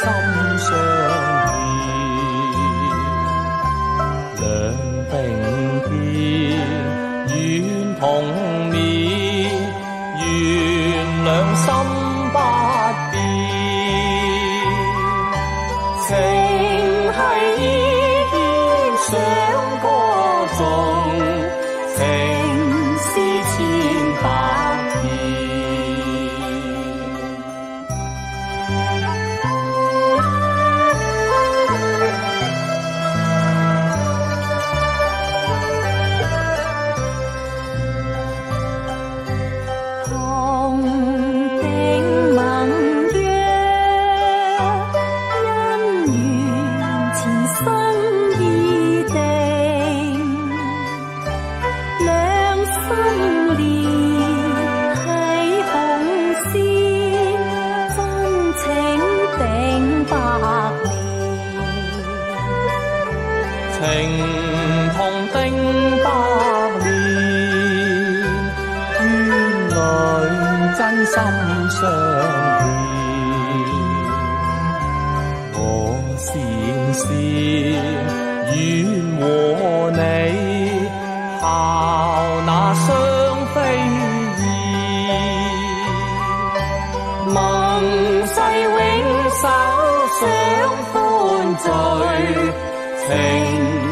心相牵，两并肩愿同眠，愿两心不 情同定百年，圈里真心相牵。我善善愿和你效那双飞燕。盟誓永守相欢聚， thing.